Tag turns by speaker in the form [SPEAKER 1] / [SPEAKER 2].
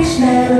[SPEAKER 1] Krishna.